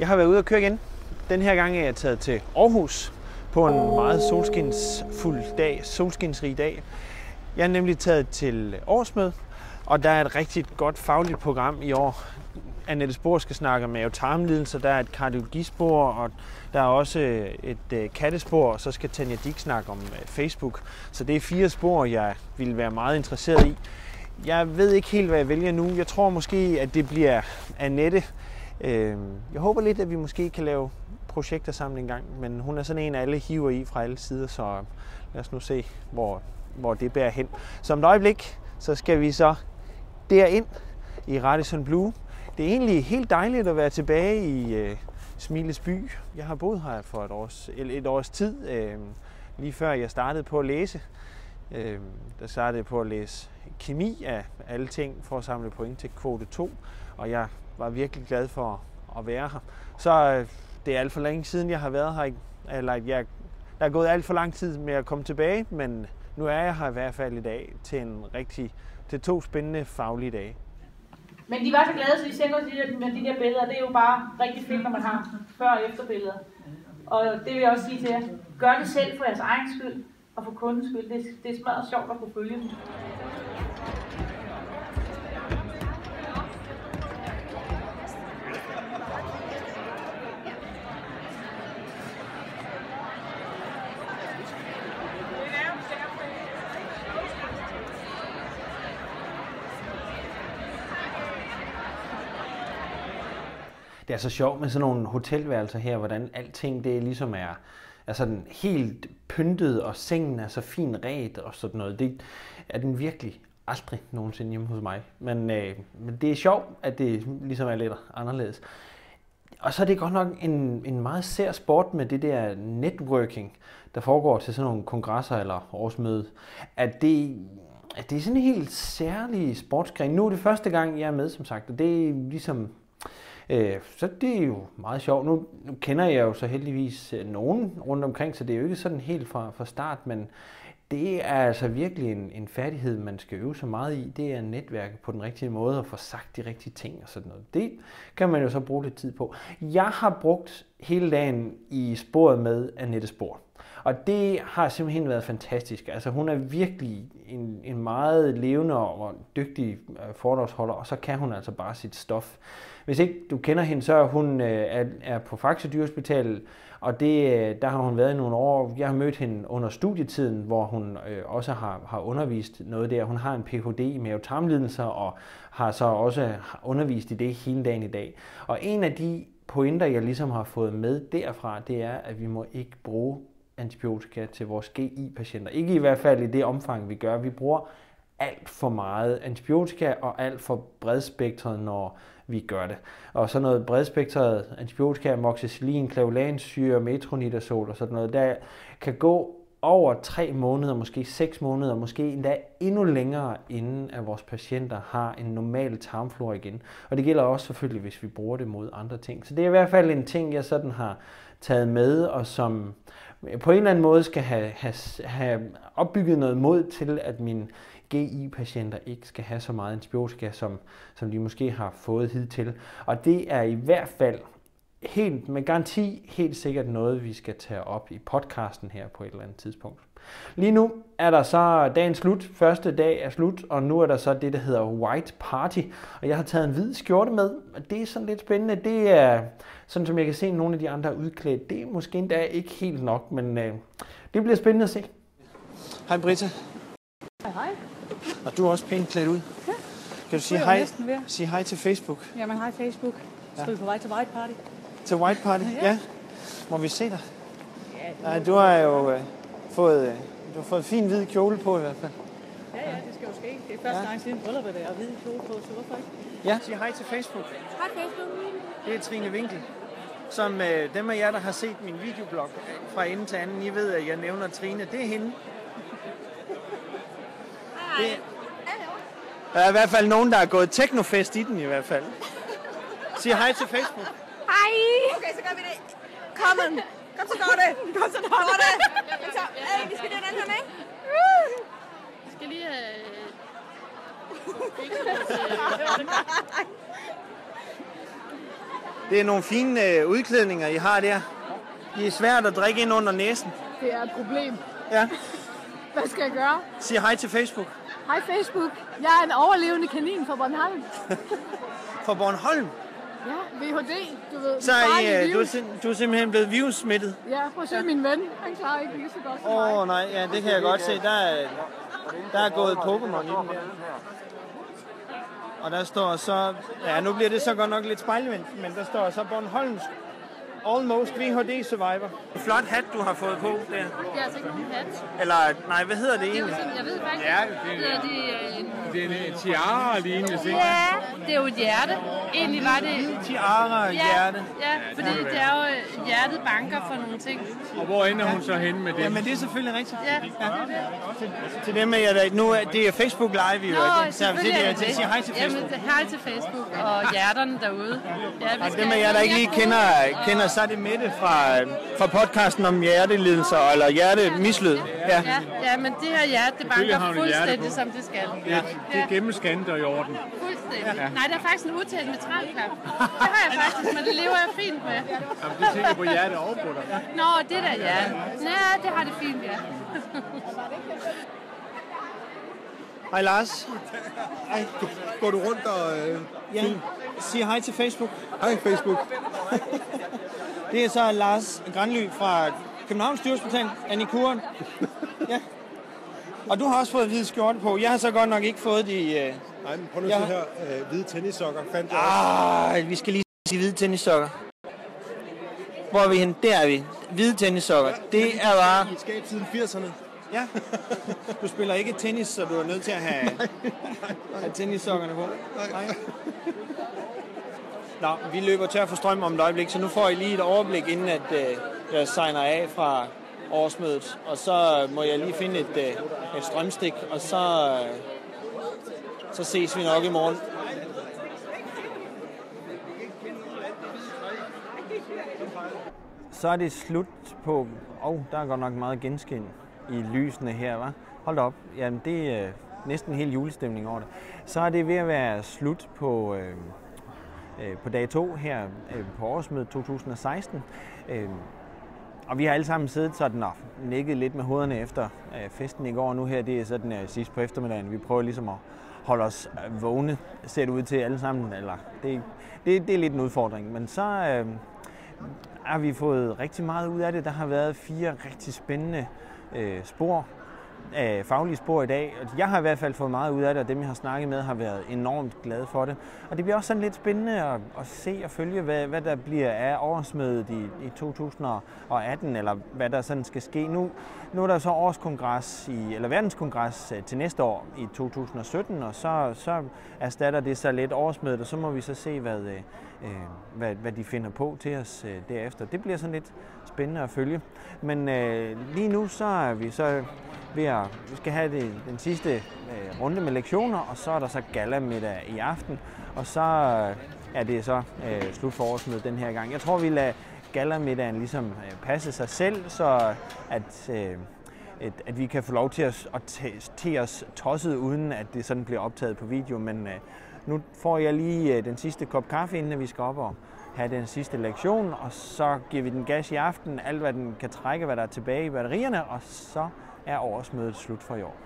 Jeg har været ude at køre igen. Den her gang er jeg taget til Aarhus på en meget solskinsfuld dag, solskinsrig dag. Jeg er nemlig taget til årsmøde, og der er et rigtig godt fagligt program i år. Annette Spor skal snakke om mavetarmlidelser, der er et kardiologispor, og der er også et øh, kattespor, og så skal Tanja Dik snakke om øh, Facebook. Så det er fire spor, jeg vil være meget interesseret i. Jeg ved ikke helt, hvad jeg vælger nu. Jeg tror måske, at det bliver Annette. Øh, jeg håber lidt, at vi måske kan lave projekter sammen en gang, men hun er sådan en, alle hiver i fra alle sider, så lad os nu se, hvor, hvor det bærer hen. Så om et øjeblik, så skal vi så derind i Radisson Blue. Det er egentlig helt dejligt at være tilbage i øh, Smiles by. Jeg har boet her for et års, et års tid, øh, lige før jeg startede på at læse. Øh, der startede jeg på at læse kemi af alle ting for at samle point til kvote 2, og jeg var virkelig glad for at være her. Så øh, det er alt for længe siden, jeg har været her. Eller jeg, der er gået alt for lang tid med at komme tilbage, men nu er jeg her i hvert fald i dag til en rigtig, til to spændende faglige dage. Men de var så glade, så de sendte os de der, med de der billeder. Det er jo bare rigtig fedt, når man har før- og efterbilleder. Og det vil jeg også sige til jer. Gør det selv for jeres egen skyld og for kundens skyld. Det, det er smadret sjovt at kunne følge dem. Det er så sjovt med sådan nogle hotelværelser her, hvordan alting det ligesom er, er sådan helt pyntet, og sengen er så fin ret og sådan noget. Det er den virkelig aldrig nogensinde hjemme hos mig. Men, øh, men det er sjovt, at det ligesom er lidt anderledes. Og så er det godt nok en, en meget sær sport med det der networking, der foregår til sådan nogle kongresser eller årsmøde. At det, at det er sådan en helt særlig sportsgren. Nu er det første gang, jeg er med, som sagt, og det er ligesom Øh, så det er jo meget sjovt. Nu, nu kender jeg jo så heldigvis øh, nogen rundt omkring, så det er jo ikke sådan helt fra, fra start, men det er altså virkelig en, en færdighed, man skal øve sig meget i. Det er netværke på den rigtige måde og få sagt de rigtige ting og sådan noget. Det kan man jo så bruge lidt tid på. Jeg har brugt hele dagen i sporet med Annette Spor. Og det har simpelthen været fantastisk. Altså hun er virkelig en, en meget levende og dygtig øh, foredragsholder, og så kan hun altså bare sit stof. Hvis ikke du kender hende, så er hun øh, er, er på Faxe Dyrehospital, og det, øh, der har hun været i nogle år. Jeg har mødt hende under studietiden, hvor hun øh, også har, har undervist noget der. Hun har en Ph.D. i mavetarmlidelser og har så også undervist i det hele dagen i dag. Og en af de pointer, jeg ligesom har fået med derfra, det er, at vi må ikke bruge antibiotika til vores GI-patienter. Ikke i hvert fald i det omfang, vi gør. Vi bruger alt for meget antibiotika og alt for bredspektret, når vi gør det. Og så noget bredspektret antibiotika, amoxicillin, klavulansyre, metronidazol og sådan noget, der kan gå over tre måneder, måske 6 måneder, måske endda endnu længere, inden at vores patienter har en normal tarmflora igen. Og det gælder også selvfølgelig, hvis vi bruger det mod andre ting. Så det er i hvert fald en ting, jeg sådan har taget med, og som på en eller anden måde skal have, have, have opbygget noget mod til, at min GI-patienter ikke skal have så meget antibiotika, som, som de måske har fået hidtil. Og det er i hvert fald helt med garanti helt sikkert noget, vi skal tage op i podcasten her på et eller andet tidspunkt. Lige nu er der så dagen slut. Første dag er slut, og nu er der så det, der hedder White Party. Og jeg har taget en hvid skjorte med, og det er sådan lidt spændende. Det er, sådan som jeg kan se, nogle af de andre er udklædt. Det er måske endda ikke helt nok, men øh, det bliver spændende at se. Hej Britta. Hej hej. Og du er også pænt klædt ud. Ja. Kan du sige Det er hej, sige hej til Facebook? Jamen hej Facebook. Ja. Skal vi på vej til White Party? Til White Party? Ja. ja. Må vi se dig? Ja, Nej, du har jo øh, fået, øh, du har fået en fin hvid kjole på i hvert fald. ja, ja, det skal jo ske. Det er første Ja. gang siden brylluppet, der er hvide kjole på, så hvorfor ikke? Ja. Sig hej til Facebook. Hej Facebook. Det er Trine Winkel. Som øh, dem af jer, der har set min videoblog fra ende til anden, I ved, at jeg nævner Trine. Det er hende. Det, der er i hvert fald nogen, der er gået teknofest i den i hvert fald. Sig hej til Facebook. Hej! Okay, så gør vi det. Kom, on. Kom, så går det. Kom, så går det. Men så, hey, vi skal lige den her med. Vi skal lige have... Det er nogle fine øh, udklædninger, I har der. De er svært at drikke ind under næsen. Det er et problem. Ja. Hvad skal jeg gøre? Sig hej til Facebook. Hej Facebook. Jeg er en overlevende kanin fra Bornholm. For Bornholm. Ja, VHD, du ved. Så er, I, øh, du, er, sim- du er simpelthen blevet virussmittet. Ja, prøv at se min ven. Han klarer ikke lige så godt som Åh oh, nej, ja, det kan jeg godt se. Der er, der er gået Pokémon i den der. Og der står så, ja nu bliver det så godt nok lidt spejlvendt, men der står så Bornholms Almost VHD Survivor. Flot hat, du har fået på der. Det er altså ikke en hat. Eller, nej, hvad hedder det Det er jo egentlig? sådan, jeg ved faktisk Ja, ikke. det- Ja, det er en... Det er en tiara lignende ting. Ja, det er jo et hjerte. Egentlig var det... Tiara Ja, hjerte. ja, fordi det er jo hjertet banker for nogle ting. Og hvor ender hun så henne med det? Jamen, det er selvfølgelig rigtigt. Ja, det er det. Til dem af jer, der nu er, det er Facebook Live, vi Nå, hører. det. Så selvfølgelig det er er det til at sige hej til Facebook. Jamen, hej til Facebook og hjerterne derude. Ja, vi Og skal dem af jer, der ikke lige have kender, kender så er det Mette fra, fra podcasten om hjertelidelser, eller hjertemislyd. Ja. Ja, ja, men det her hjerte, det banker fuldstændig, som det skal. Det, det er gennemscannet og i orden. Fuldstændig. Nej, der er faktisk en udtalt metralklap. Det har jeg faktisk, men det lever jeg fint med. Jamen, det tænker på hjerte og på dig. Nå, det der, ja. Ja, det har det fint, ja. Hej Lars. Ej, går du rundt og... Øh, Ja. Sig hej til Facebook. hej Facebook. Det er så Lars Granly fra Københavns Dyrehospital, Annie Kuren. Ja. Og du har også fået hvide skjorte på. Jeg har så godt nok ikke fået de... Øh... Nej, men prøv nu Ja. se her. Øh, hvide tennissokker fandt jeg også. Ah, vi skal lige sige hvide tennissokker. Hvor er vi henne? Der er vi. Hvide tennissokker. Det er bare... I skab siden 80'erne. Ja. Du spiller ikke tennis, så du er nødt til at have, have tennissokkerne på. Nej. Nå, vi løber tør for strøm om et øjeblik, så nu får I lige et overblik, inden at øh, jeg signer af fra årsmødet. Og så må jeg lige finde et, øh, et strømstik, og så, øh, så ses vi nok i morgen. Så er det slut på... Åh, oh, der er godt nok meget genskin i lysene her, var. Hold da op. Jamen, det er øh, næsten helt julestemning over det. Så er det ved at være slut på, øh, øh, på dag 2 her øh, på årsmødet 2016. Øh, og vi har alle sammen siddet sådan og nikket lidt med hovederne efter øh, festen i går. Nu her, det er sådan øh, sidst på eftermiddagen. Vi prøver ligesom at holde os øh, vågne, ser det ud til alle sammen. Eller, det, det, det er lidt en udfordring. Men så øh, har vi fået rigtig meget ud af det. Der har været fire rigtig spændende øh, spor, øh, faglige spor i dag. Og Jeg har i hvert fald fået meget ud af det, og dem jeg har snakket med har været enormt glade for det. Og det bliver også sådan lidt spændende at, at se og følge, hvad, hvad der bliver af årsmødet i, i 2018, eller hvad der sådan skal ske. Nu, nu er der så årskongres, i, eller verdenskongres øh, til næste år i 2017, og så, så erstatter det så lidt årsmødet, og så må vi så se, hvad, øh, øh, hvad, hvad de finder på til os øh, derefter. Det bliver sådan lidt spændende at følge. Men øh, lige nu så er vi så ved at, vi skal have det, den sidste øh, runde med lektioner, og så er der så gala middag i aften, og så øh, er det så øh, slut for årsmødet den her gang. Jeg tror, vi lader galamiddagen ligesom øh, passe sig selv, så at, øh, at, at vi kan få lov til at, at te- te os tosset, uden at det sådan bliver optaget på video, men øh, nu får jeg lige øh, den sidste kop kaffe, inden vi skal op og have den sidste lektion, og så giver vi den gas i aften, alt hvad den kan trække, hvad der er tilbage i batterierne, og så er årsmødet slut for i år.